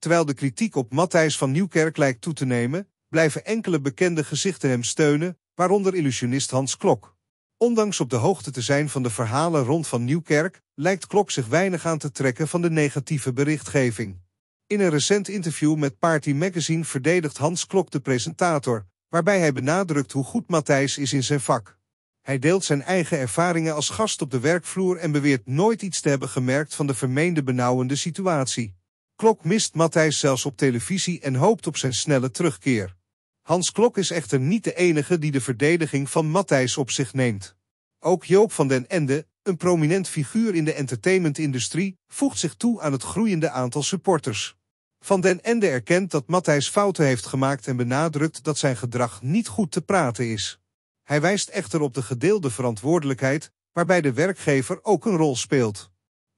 Terwijl de kritiek op Matthijs van Nieuwkerk lijkt toe te nemen, blijven enkele bekende gezichten hem steunen, waaronder illusionist Hans Klok. Ondanks op de hoogte te zijn van de verhalen rond Van Nieuwkerk, lijkt Klok zich weinig aan te trekken van de negatieve berichtgeving. In een recent interview met Party Magazine verdedigt Hans Klok de presentator, waarbij hij benadrukt hoe goed Matthijs is in zijn vak. Hij deelt zijn eigen ervaringen als gast op de werkvloer en beweert nooit iets te hebben gemerkt van de vermeende benauwende situatie. Klok mist Matthijs zelfs op televisie en hoopt op zijn snelle terugkeer. Hans Klok is echter niet de enige die de verdediging van Matthijs op zich neemt. Ook Joop van den Ende, een prominent figuur in de entertainmentindustrie, voegt zich toe aan het groeiende aantal supporters. Van den Ende erkent dat Matthijs fouten heeft gemaakt en benadrukt dat zijn gedrag niet goed te praten is. Hij wijst echter op de gedeelde verantwoordelijkheid, waarbij de werkgever ook een rol speelt.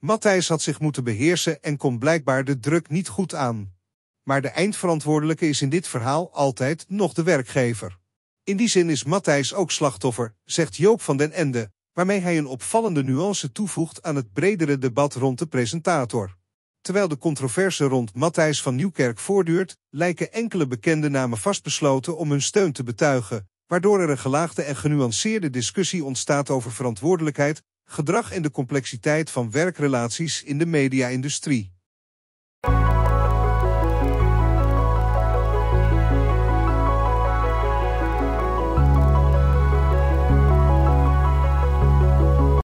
Matthijs had zich moeten beheersen en kon blijkbaar de druk niet goed aan. Maar de eindverantwoordelijke is in dit verhaal altijd nog de werkgever. In die zin is Matthijs ook slachtoffer, zegt Joop van den Ende, waarmee hij een opvallende nuance toevoegt aan het bredere debat rond de presentator. Terwijl de controverse rond Matthijs van Nieuwkerk voortduurt, lijken enkele bekende namen vastbesloten om hun steun te betuigen, waardoor er een gelaagde en genuanceerde discussie ontstaat over verantwoordelijkheid, gedrag en de complexiteit van werkrelaties in de media-industrie.